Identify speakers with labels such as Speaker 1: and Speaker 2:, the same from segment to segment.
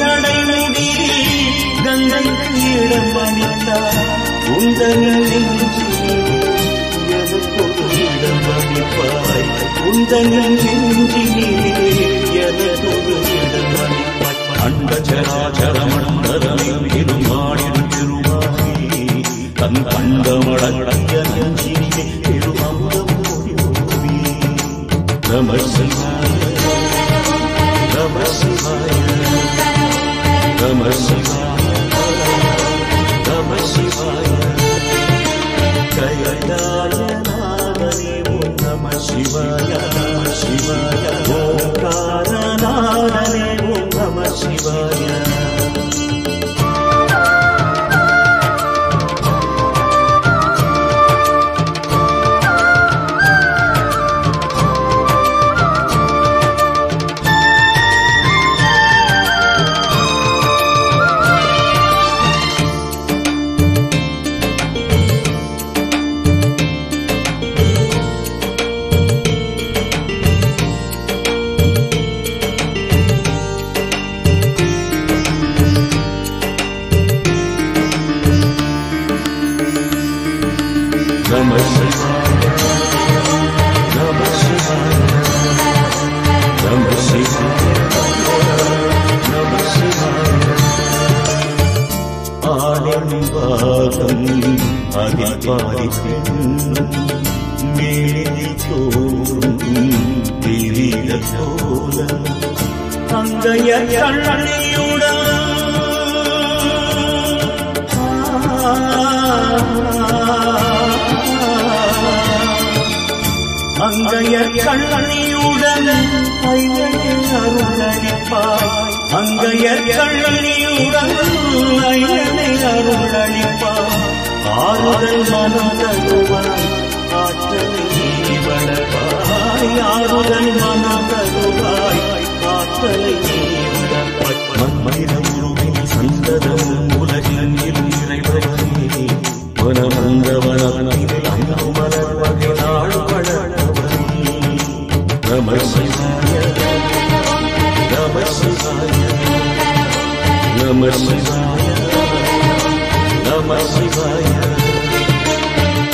Speaker 1: நடைமுடியில் கங்கைக்கு இடம் அளித்தார் உந்தனில் சிவாய நம சிவாய నమ శివాయ నమ శివాయ కైలాయనాథ నమ శివాయ నమ அங்கையர் கண்ணியுடன் ஐயனை அருளளிப்பார் ஆறுதல் மனம் தருவார் ஆற்றலை வளர்வாய் ஆறுதல் மனம் தருவாய் ஆற்றலை மந்திரம் உருவின் சந்ததம் உலகின் இறைவனே மனமந்தவனம் நம சிவாய நம சிவாய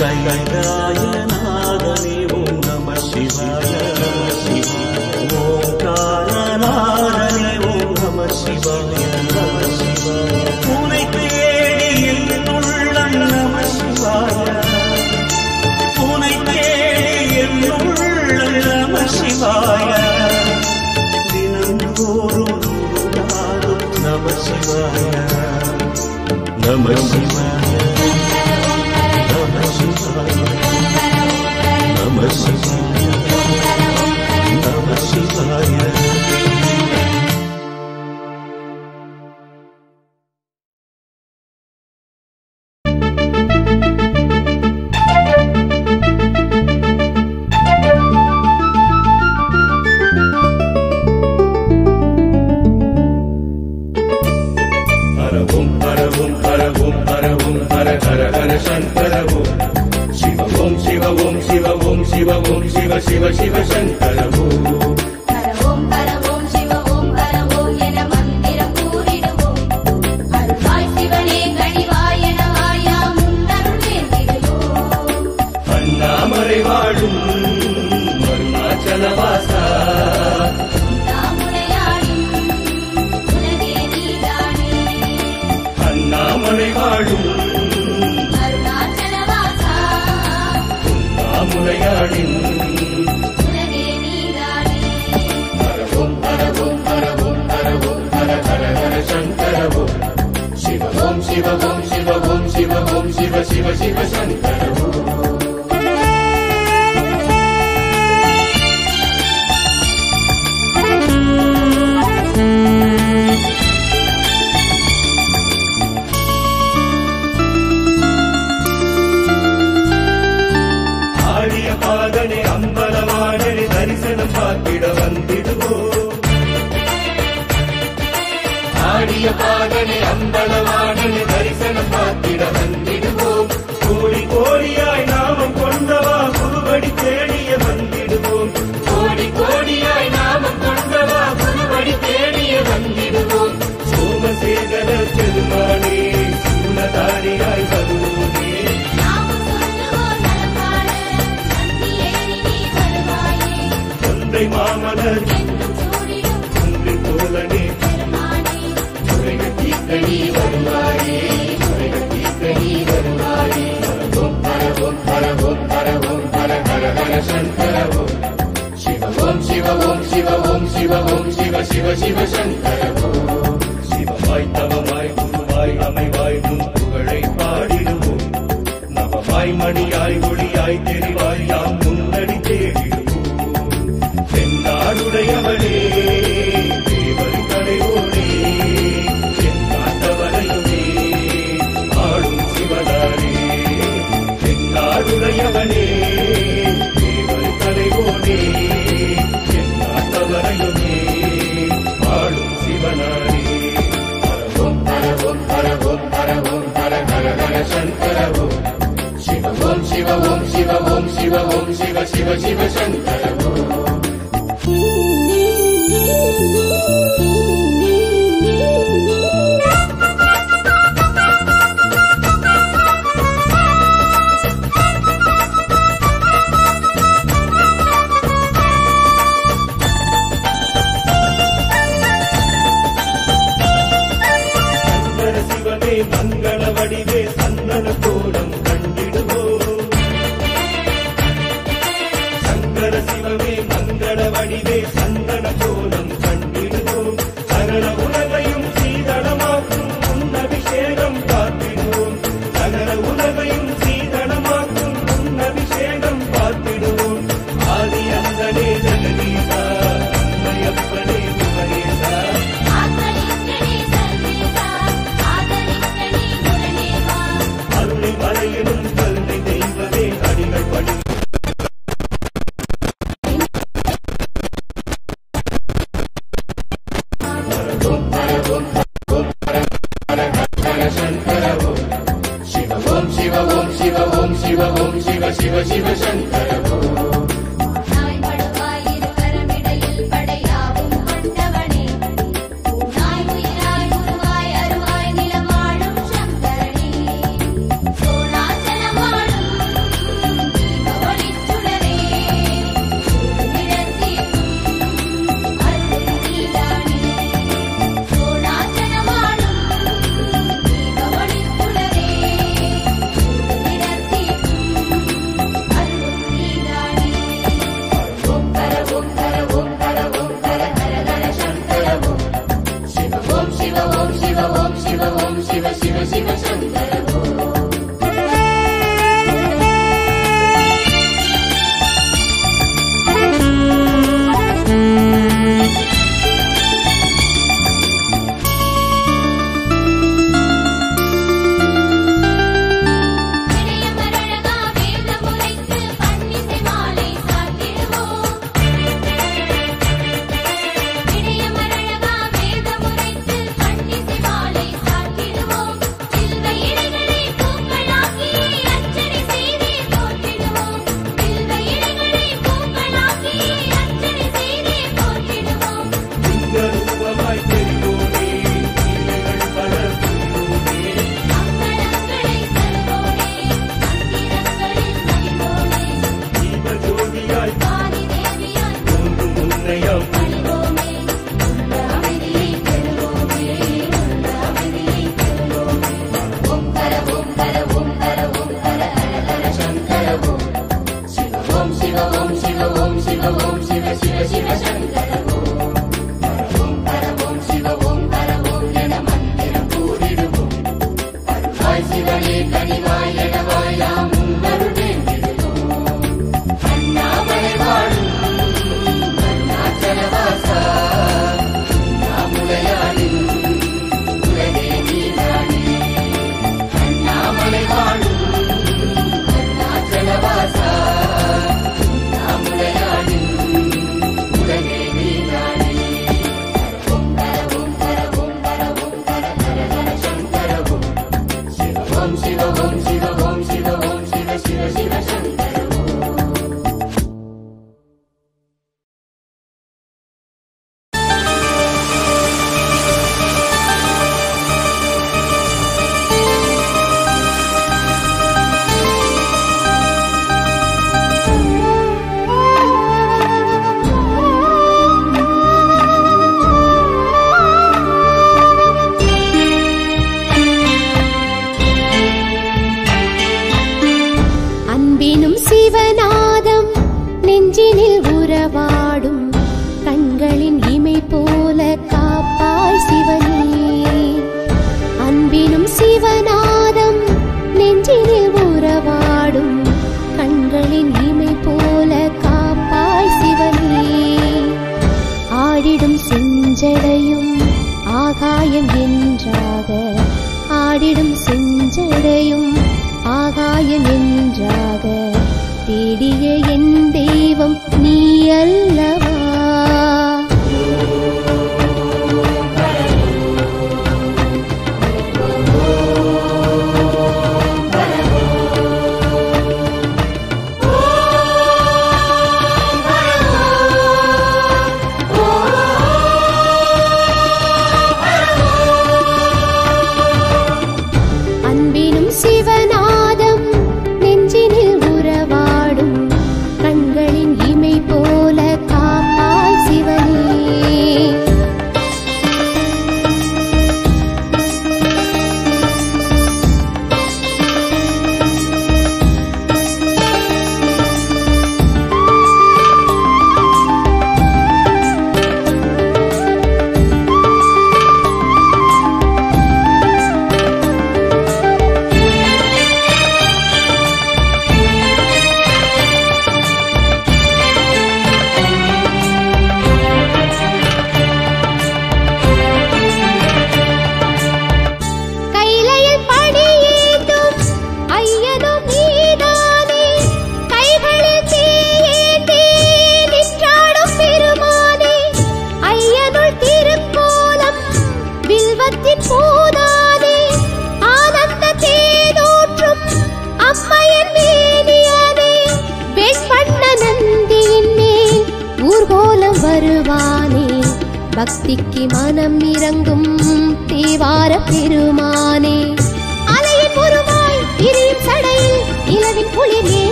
Speaker 1: கைலாய நாதனே ஓம் நம சிவாய ஓம்கார நாதனே ஓம் நம சிவாய நம சிவாய பூனை தேடியில் உள்ளம் நம சிவாய பூனை தேடியில் உள்ளம் நம சிவாய
Speaker 2: Shivaya Namah Shivaya Namah Shivaya Namah Shivaya Namah Shivaya கருணையுடையவனே தேவன் தலைவோனே என் காத்தவரையுமே ஆளும் சிவனாரே என்னாடுடையவனே தேவன் தலைவோனே என் காத்தவரையுமே ஆளும் சிவனாரே.
Speaker 3: பரவும் பரவும் பரவும் பரவும்
Speaker 4: பர கர கர சங்கரவும். சிவ ஓம் சிவ ஓம் சிவ ஓம் சிவ சிவ சிவ சிவ
Speaker 5: Música ஆகாயம் என்றாக ஆடிடும் செஞ்சடையும் ஆகாயம் என்றாக தேடிய என் தெய்வம் நீ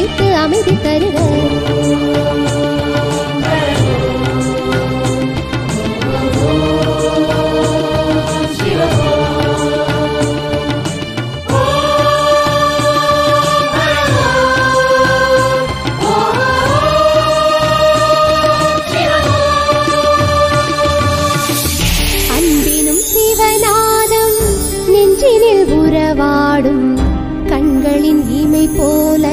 Speaker 6: வைத்து அமைதி தருக. நெஞ்சினில் உறவாடும் கண்களின் இமை போல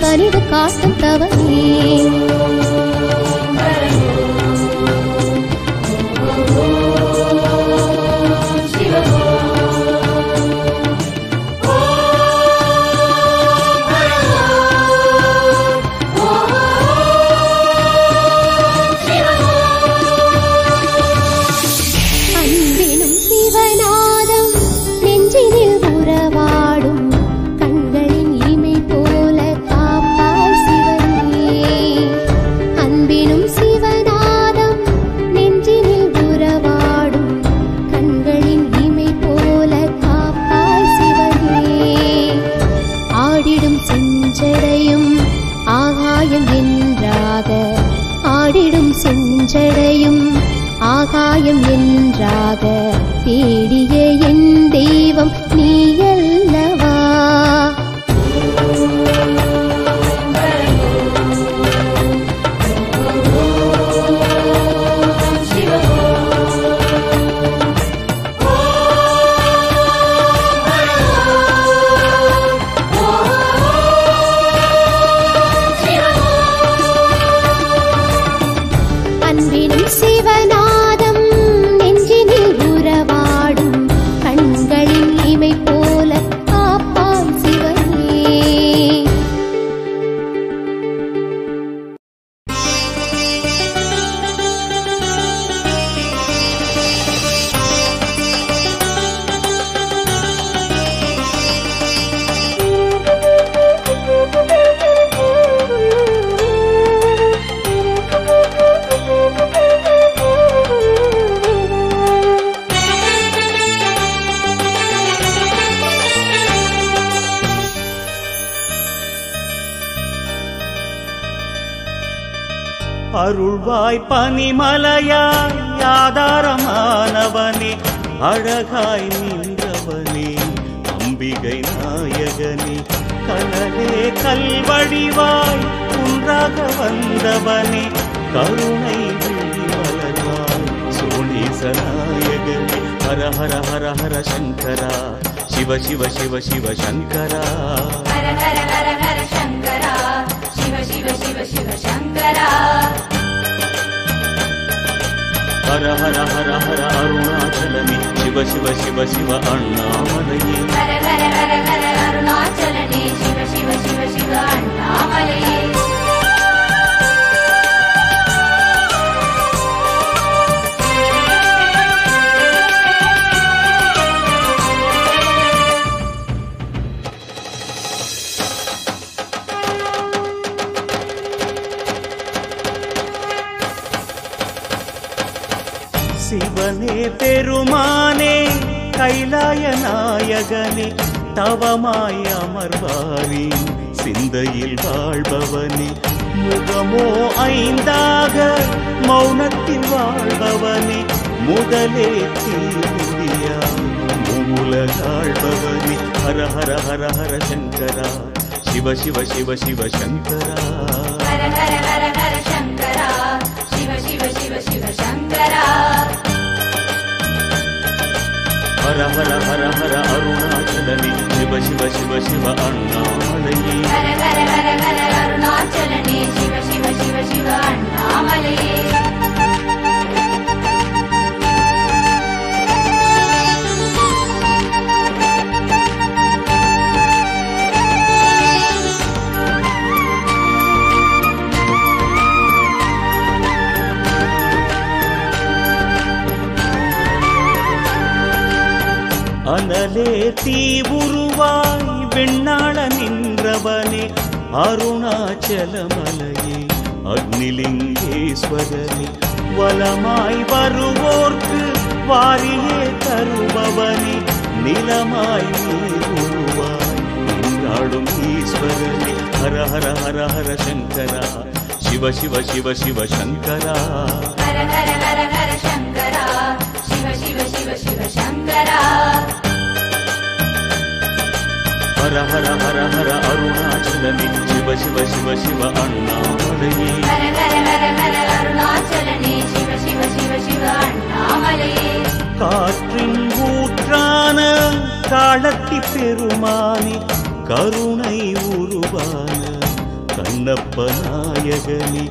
Speaker 6: கனிவு காட்டும் தவறு. சிவனா शिव शिव शङ्करा। हर हर हर हर शङ्करा। शिव शिव शिव शिव शङ्करा। हर हर हर हर अरुणाचलनि शिव शिव शिव शिव अण्णामलये। हर हर हर हर
Speaker 1: अरुणाचलनि शिव शिव शिव शिव अण्णामलये। நாயகனே தவமாய் அமர்வாரி. சிந்தையில் வாழ்பவனே முகமோ ஐந்தாக மௌனத்தில் வாழ்பவனே. முதலே தீமுடியா மூலகாழ்பவனே. ஹர ஹர ஹர ஹர சங்கரா. சிவ சிவ சிவ சிவ சங்கரா.
Speaker 5: ஹர ஹர ஹர ஹர சங்கரா. சிவ சிவ சிவ சிவ சங்கரா.
Speaker 1: ஹர ஹர ஹர ஹர அருணாச்சலனி சிவ சிவ சிவ சிவ அண்ணாமலையே
Speaker 5: ஹர ஹர ஹர ஹர அருணாச்சலனே சிவ சிவ சிவ சிவ அண்ணாமலையே
Speaker 1: அருணாச்சலமலையே அக்னிலிங்கேஸ்வரனே வலமாய் வருவோர்க்கு வாரியே தருபவனே நிலமாய் நீர் உருவாய் நின்றாடும் ஈஸ்வரனே ஹர ஹர ஹர ஹர சங்கரா சிவ சிவ சிவ சிவ சங்கரா
Speaker 5: ஹர ஹர ஹர ஹர சங்கரா சிவ சிவ சிவ சிவ சங்கரா
Speaker 1: ஹர ஹர ஹர ஹர அருணாச்சலனி சிவ சிவ சிவ சிவ அண்ணாமலையே. காற்றின் ஊற்றான காலத்தி பெருமானி கருணை உருவான கண்ணப்ப நாயகனி.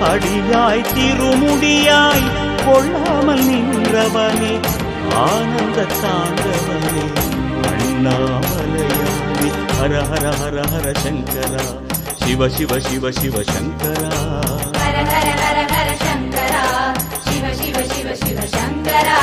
Speaker 1: அடியாய் திருமுடியாய் கொள்ளாமல் நின்றவனே ஆனந்த தாண்டவனே. அண்ணாமலையானி ஹர ஹர ஹர ஹர சங்கரா சிவ சிவ சிவ சிவ சங்கரா
Speaker 5: ஹர ஹர ஹர ஹர சங்கரா சிவ சிவ சிவ சிவ சங்கரா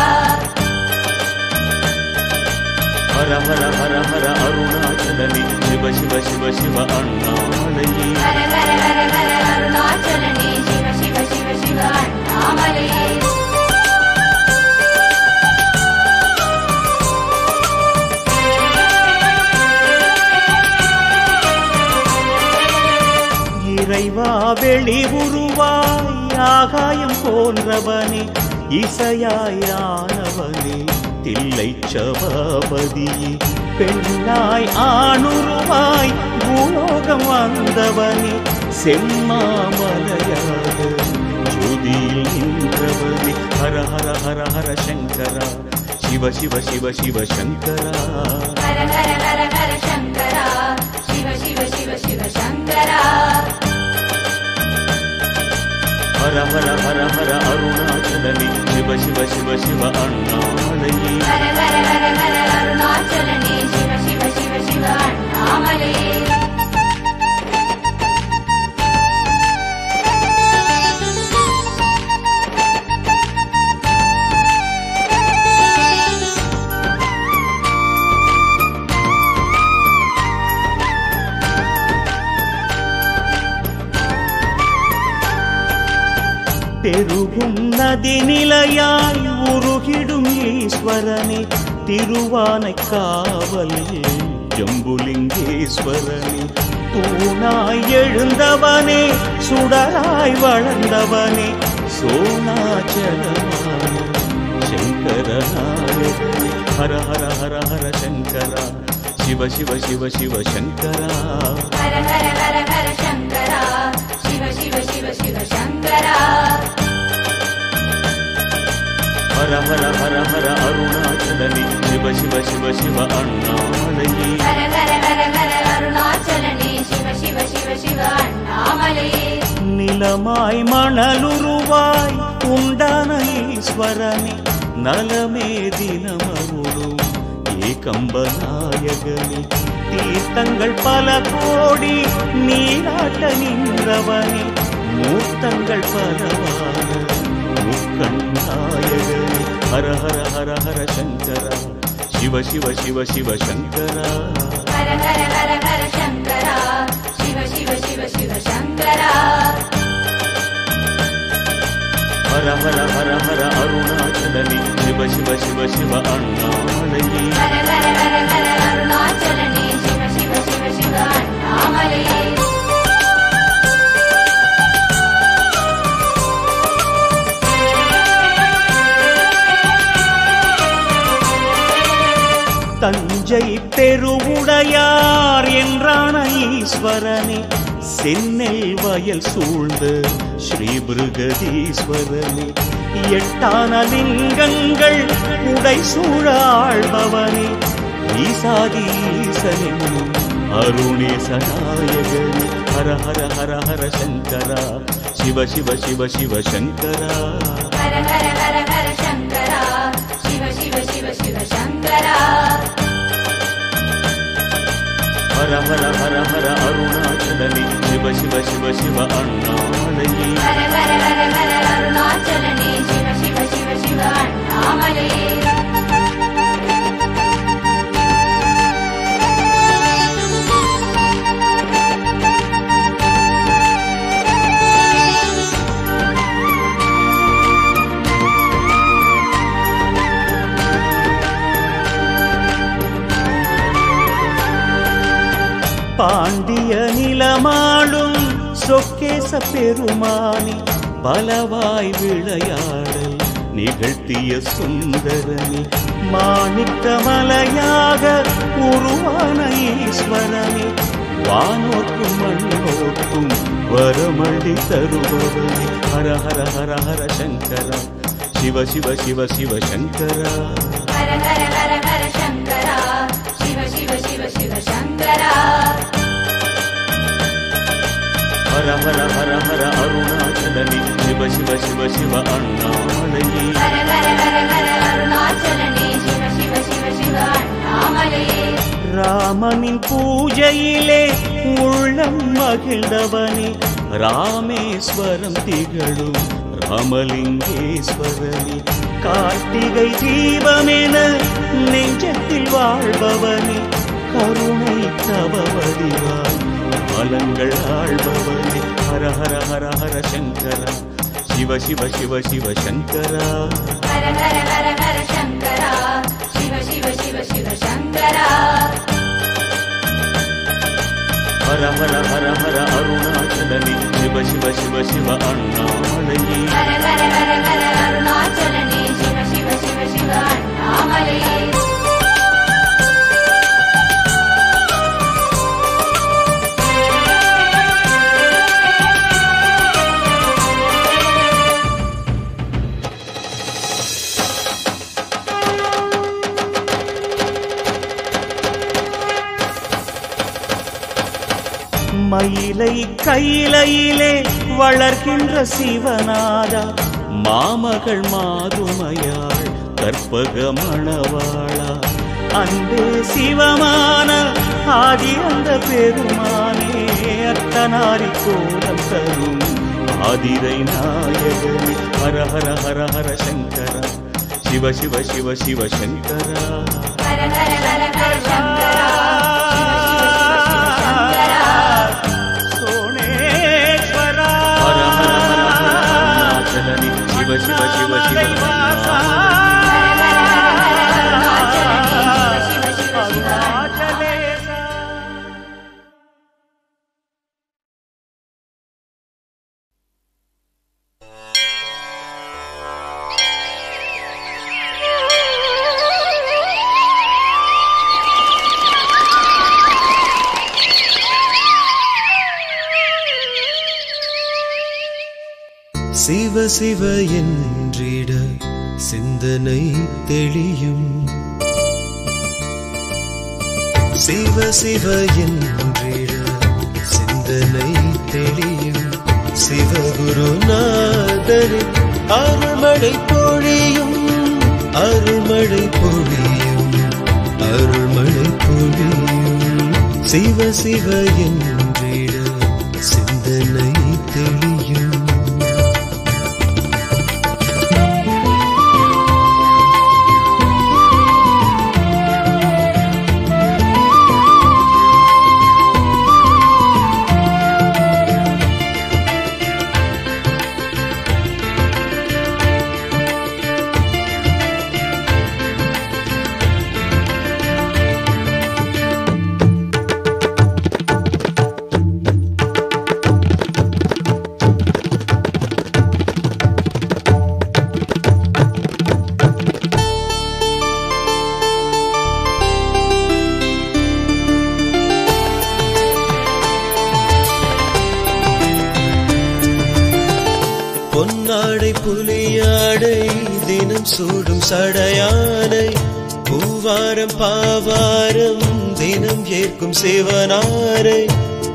Speaker 1: ஹர ஹர ஹர ஹர அருணாச்சலனி சிவ சிவ சிவ சிவ அண்ணாமலையே
Speaker 5: ஹர ஹர ஹர ஹர அருணாச்சலனே சிவ சிவ சிவ சிவ அண்ணாமலையே
Speaker 1: இறைவா வெளி உருவாய் ஆகாயம் போன்றவனே இசையாயானவனே தில்லை சபாபதியே பெண்ணாய் ஆணுருவாய் பூலோகம் வந்தவனே செம்மாமலையாக ஜோதியில் நின்றவனே ஹர ஹர ஹர ஹர சங்கரா சிவ சிவ சிவ சிவ சங்கரா.
Speaker 5: ஹர ஹர ஹர ஹர சங்கரா சிவ சிவ சிவ சிவ சங்கரா.
Speaker 1: ஹர ஹர ஹர ஹர அருணாச்சலனி சிவ சிவ சிவ சிவ அண்ணாமலையே
Speaker 5: ஹர ஹர ஹர ஹர அருணாச்சலனே சிவ சிவ சிவ சிவ அண்ணாமலையே
Speaker 1: பெருகும் நதி நிலையாய் உருகிடும் ஈஸ்வரனே திருவானை காவல் ஜம்புலிங்கேஸ்வரனே தூணாய் எழுந்தவனே சுடராய் வளர்ந்தவனே சோனாச்சலமான சங்கரனாயகனே ஹர ஹர ஹர ஹர சங்கரா. சிவ சிவ சிவ சிவ சங்கரா.
Speaker 5: ஹர ஹர ஹர ஹர சங்கரா. சிவ சிவ சிவ சங்கரா
Speaker 1: ஹர ஹர ஹர ஹர அருணாச்சலனி சிவ சிவ சிவ சிவ அண்ணாமலையே
Speaker 5: ஹர ஹர ஹர ஹர அருணாச்சலனே சிவ சிவ சிவ சிவ அண்ணாமலையே
Speaker 1: நிலமாய் மணலுருவாய் உண்டான ஈஸ்வரனே நலமே தினமருளும் ஏகம்பநாயகனே தீர்த்தங்கள் பல கோடி நீராட்ட நின்றவனே மூர்த்தங்கள் பலவான முக்கண்ணாயக ஹர ஹர ஹர ஹர சங்கரா சிவ சிவ சிவ சிவ சங்கரா
Speaker 5: ஹர ஹர ஹர ஹர சங்கரா சிவ சிவ சிவ சிவ சங்கரா
Speaker 1: ஹர ஹர ஹர ஹர அருணாச்சலனி சிவ சிவ சிவ சிவ அண்ணாமலையே
Speaker 5: ஹர ஹர ஹர ஹர அருணாச்சலனி சிவ சிவ சிவ சிவ அண்ணாமலையே
Speaker 1: தஞ்சை பெருவுடையார் என்றான ஈஸ்வரனே. சென்னல் வயல் சூழ்ந்த ஸ்ரீ பிருகதீஸ்வரனே எட்டான லிங்கங்கள் உடை சூழாழ்பவனே. ஈசாதீசனும் அருணேசநாயகனே. ஹர ஹர ஹர ஹர சங்கரா. சிவ சிவ சிவ சிவ சங்கரா.
Speaker 5: ஹர ஹர ஹர ஹர சங்கரா. சிவ சிவ சிவ சிவ சங்கரா.
Speaker 1: ஹர ஹர ஹர ஹர அருணாச்சலனே சிவ சிவ சிவ சிவ அண்ணாமலையே
Speaker 5: ஹர ஹர ஹர ஹர அருணாச்சலனே சிவ சிவ சிவ சிவ அண்ணாமலையே
Speaker 1: பாண்டிய நிலமாளும் சொக்கேச பெருமானி பலவாய் விளையாடல் நிகழ்த்திய சுந்தரனி. மாணிக்க மலையாக உருவான ஈஸ்வரனே. வானோக்கும் மண்ணோக்கும் வரமள்ளி தருபவனே. ஹர ஹர ஹர ஹர சங்கரா. சிவ சிவ சிவ சிவ சங்கரா.
Speaker 5: ஹர ஹர ஹர ஹர சிவ சிவ
Speaker 1: அண்ணாமலையே.
Speaker 5: ஹர ஹர ஹர ஹர அருணாச்சலனே. சிவ சிவ சிவ சிவ அண்ணாமலையே.
Speaker 1: ராமனின் பூஜையிலே உள்ளம் மகிழ்ந்தவனே. ராமேஸ்வரம் திகழும் ராமலிங்கேஸ்வரனே. கார்த்திகை தீபமென நெஞ்சத்தில் வாழ்பவனே. கருணை தவ வடிவாய் மலங்கள் ஆழ்பவனே ஹர ஹர ஹர ஹர சங்கரா சிவ சிவ சிவ சிவ சங்கரா
Speaker 5: ஹர ஹர ஹர ஹர சங்கரா சிவ சிவ சிவ சிவ சங்கரா
Speaker 1: ஹர ஹர ஹர ஹர அருணாச்சலனி சிவ சிவ சிவ சிவ அண்ணாமலையே
Speaker 5: ஹர ஹர ஹர ஹர அருணாச்சலனே சிவ சிவ சிவ சிவ அண்ணாமலையே
Speaker 1: கையிலையிலே வளர்கின்ற சிவநாதா மாமகள் மாதுமையாள் கற்பக மணவாளா. அன்பே சிவமான ஆதி அந்த பெருமானே அத்தனாரி கோலம் தரும் ஆதிரை நாயகனே. ஹர ஹர ஹர ஹர சங்கரா. சிவ சிவ சிவ சிவ சங்கரா.
Speaker 5: ஹர ஹர ஹர
Speaker 1: அருணாச்சலனி சிவ சிவ சிவ
Speaker 7: என்றிட சிந்தனை தெளியும். சிவ சிவ என்றிட சிந்தனை தெளியும். சிவகுருநாதரின் அருள்மழை பொழியும். அருள்மழை பொழியும். அருள்மழை பொழியும். சிவ சிவ என்றிட தினம் ஏற்கும் சிவனாரை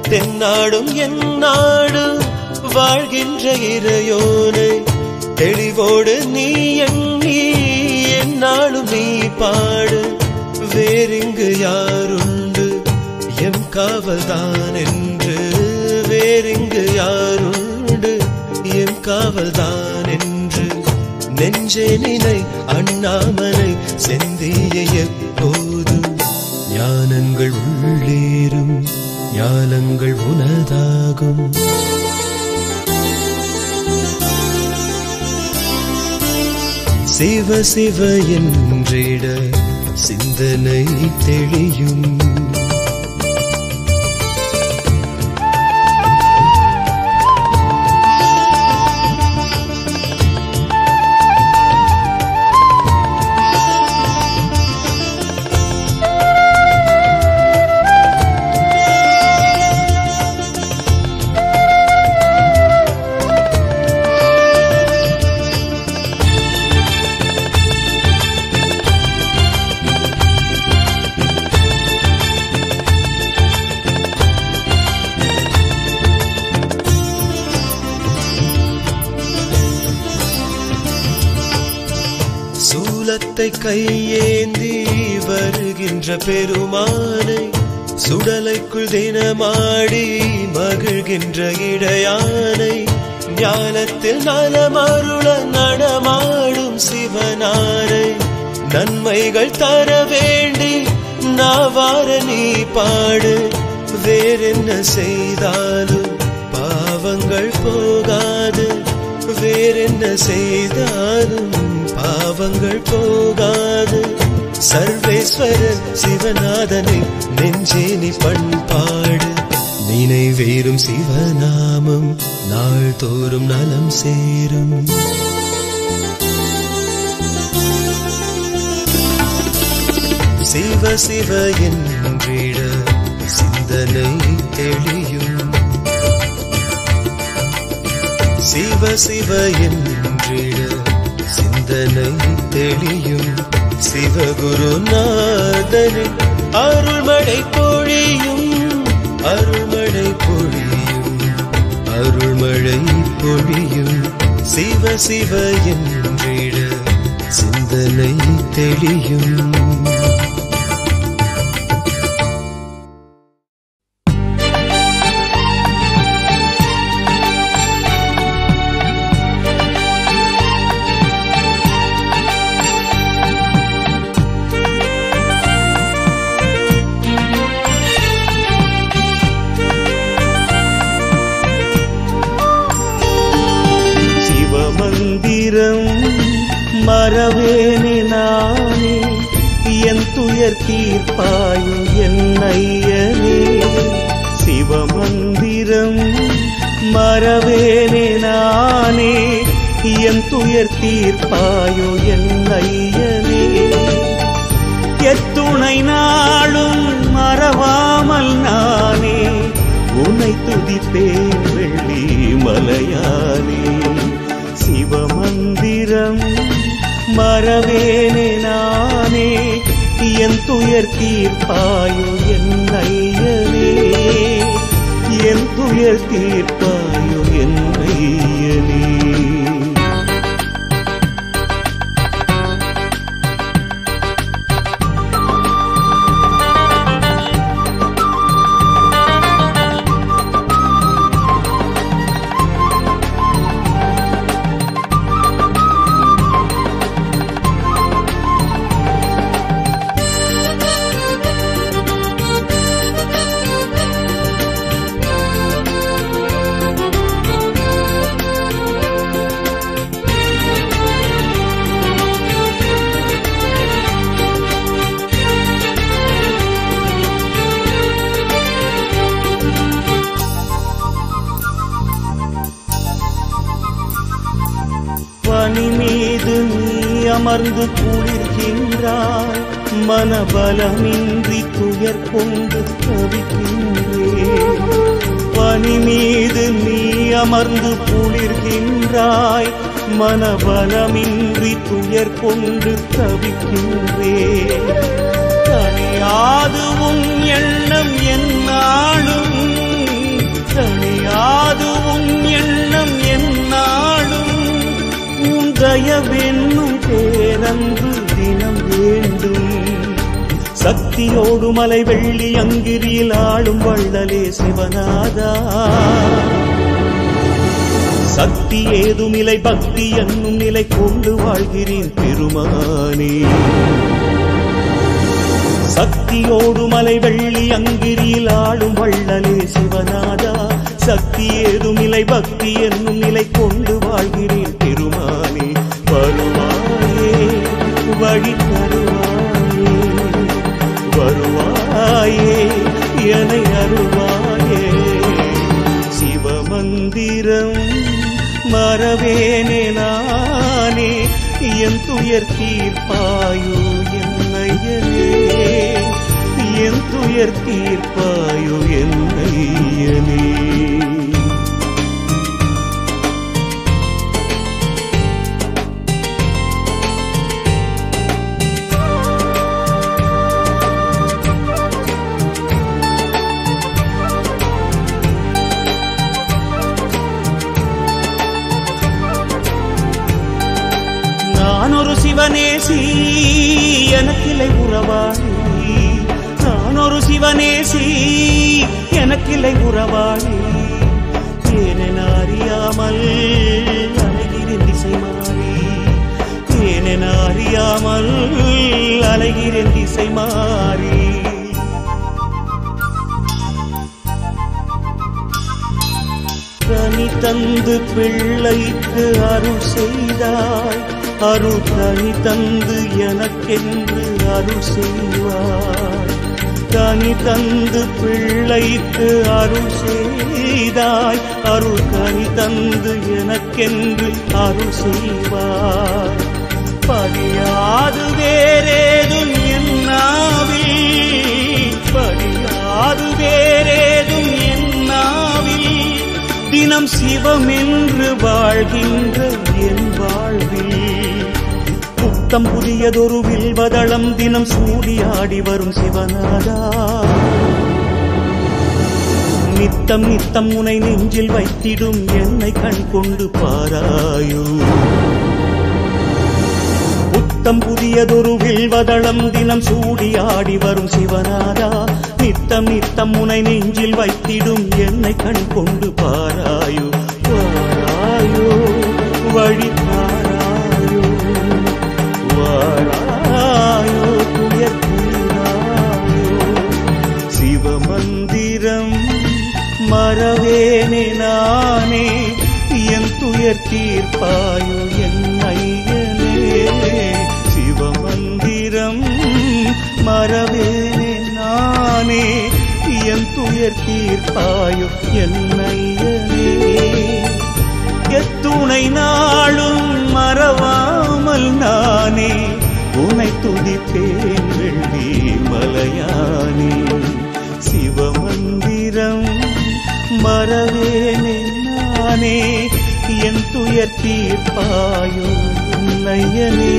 Speaker 7: தென்னாடும் என் நாடு வாழ்கின்ற இறையோனை. தெளிவோடு நீ எண்ணி என்னாலும் நீ பாடு. வேறிங்கு யாருண்டு? எம் காவல்தான் என்று. வேறிங்கு யாருண்டு? எம் காவல்தான் என்று. நெஞ்சே நினை அண்ணாமலை செந்திய எப்போ ஞானங்கள் உள்ளேறும் ஞானங்கள் உனதாகும். சிவ சிவ என்றிட சிந்தனை தெளியும். சூலத்தை கையேந்தி வருகின்ற பெருமானை சுடலைக்குள் தினமாடி மகிழ்கின்ற இடையானை ஞானத்தில் நலமருள நடமாடும் சிவனாரை நன்மைகள் தர வேண்டி நாவார நீ பாடு. வேறென்ன செய்தாலும் பாவங்கள் போகாது. வேறென்ன செய்தாலும் பாவங்கள் போகாது. சர்வேஸ்வரர் சிவநாதனை நெஞ்சே நீ பண்பாடு. நினைவேறும் சிவநாமம் நாள்தோறும் நலம் சேரும். சிவ சிவ என்றிட சிந்தனை தெளியும். சிவ சிவ என்றிட சிந்தனை தெளியும் சிவகுருநாதனின் அருள்மழை பொழியும் அருள்மழை பொழியும் அருள்மழை பொழியும். சிவ சிவ என்றிட சிந்தனை தெளியும்.
Speaker 1: தீர்ப்பாய் என்னையனே சிவமந்திரம் மறவேனே நானே. என் துயர் தீர்ப்பாயோ என்னையனே எத்துணை நாளும் மறவாமல் நானே. உனை துதிப்பேன் வெள்ளி மலையானே. சிவமந்திரம் மறவேனே நானே. என் துயர் தீர்ப்பாயோ என் ஐயனே என் துயர் தீர்ப்பாயோ என் ஐயனே பலமின்றி துயர் கொண்டு தவிக்கின்றேன் பனி மீது நீ அமர்ந்து குளிர்கின்றாய். மனபலமின்றி துயர் கொண்டு தவிக்கின்றேன் தனியாது உன் எண்ணம் என்னாலும் தனியாது உன் எண்ணம் என்னாலும் உன் தயவென்னும் பேரன்பு தினம் வேண்டும். சக்தியோடு மலை வெள்ளி அங்கிரியில் ஆளும் வள்ளலே சிவநாதா. சக்தி ஏதும் ஏதுமில்லை பக்தி என்னும் நிலை கொண்டு வாழ்கிறேன் பெருமானே. சக்தியோடு மலை வெள்ளி அங்கிரியில் ஆளும் வள்ளலே சிவநாதா. சக்தி ஏதும் ஏதுமில்லை பக்தி என்னும் நிலை கொண்டு வாழ்கிறேன் பெருமானே. வருவாயே வழி வருவாயே என அருவாயே சிவமந்திரம் மறவேனே நானே என் துயர் தீர்ப்பாயோ என்னையனே. என் துயர் தீர்ப்பாயோ என்னையனே. சிவனேசி எனக்கில்லை உறவாளி. நான் ஒரு சிவனேசி எனக்கில்லை உறவாளி. ஏனென அறியாமல் அலைகிறேன் திசை மாறி ஏனென அறியாமல் அலைகிறேன் திசை மாறி தனி தந்து பிள்ளைக்கு அருள் செய்தாய். அருள் தனி தந்து எனக்கென்று அருள் செய்வாய் தனி தந்து பிள்ளைக்கு அருள் செய்தாய். அருள் கனி தந்து எனக்கென்று அருள் செய்வாய் படியாது வேறேதும் என்னாவில் படியாது வேறேதும் என்னாவில் தினம் சிவமென்று வாழ்கின்ற என் வாழ்வில். புத்தம் புதியதொரு வில்வதளம் தினம் சூடியாடி வரும் சிவநாதா. நித்தம் நித்தம் உனை நெஞ்சில் வைத்திடும் என்னை கண் கொண்டு பாராயோ. புத்தம் புதியதொரு வில்வதளம் தினம் சூடியாடி வரும் சிவநாதா. நித்தம் நித்தம் உனை நெஞ்சில் வைத்திடும் என்னை கண் கொண்டு பாராயோ. வாராயோ வழி மந்திரம் மறவேனே நானே என் துயர் தீர்ப்பாயோ என் ஐயனே. சிவமந்திரம் மறவேனே நானே என் துயர் தீர்ப்பாயோ என் ஐயனே. எத்துணை நாளும் மறவாமல் நானே உனை துதிப்பேன் வெள்ளி மலையானே. சிவமந்திரம். மறவேனே நானே என் துயர் தீர்ப்பாயோ நையனே.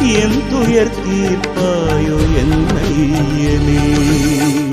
Speaker 1: என் துயர் தீர்ப்பாயோ என் நையனே.